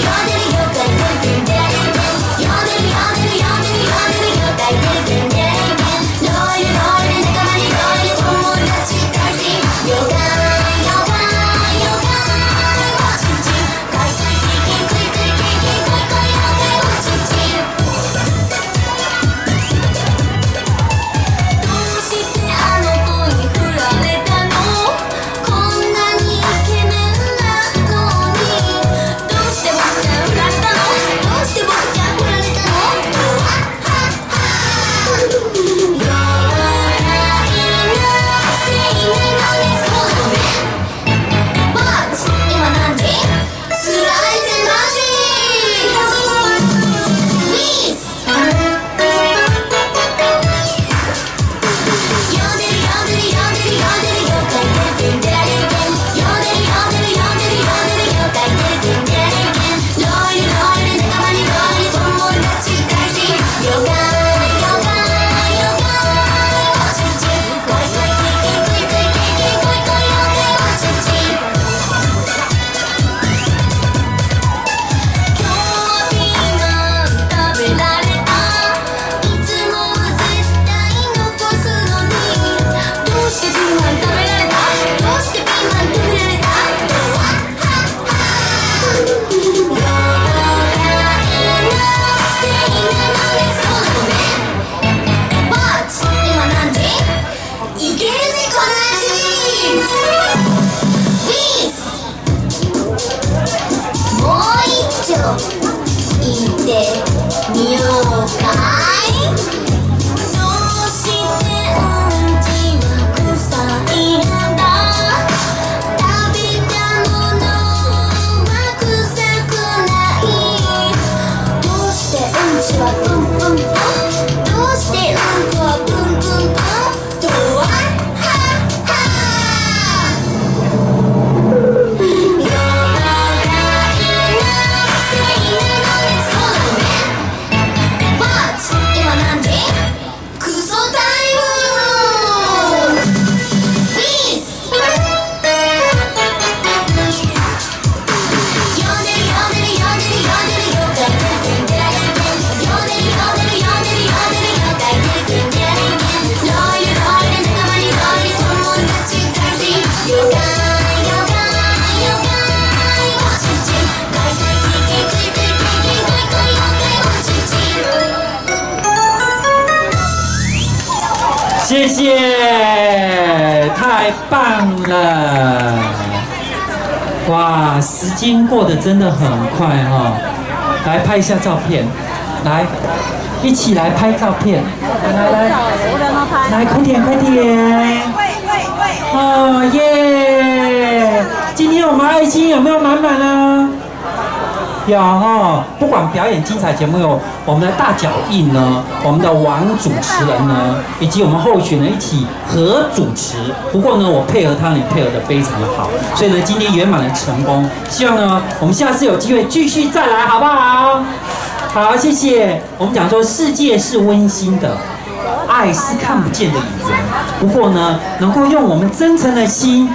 Yeah. いってみようかい。谢谢，太棒了！哇，时间过得真的很快哈、来拍一下照片，来，一起来拍照片，来来来，快点快点！哦耶！今天我们爱心有没有满满呢？有哈、不管表演精彩节目有我们的大脚印呢，我们的王主持人呢，以及我们候选人一起合主持。不过呢，我配合他，你配合的非常的好，所以呢，今天圆满的成功。希望呢，我们下次有机会继续再来，好不好？好，谢谢。我们讲说，世界是温馨的，爱是看不见的语言。不过呢，能够用我们真诚的心。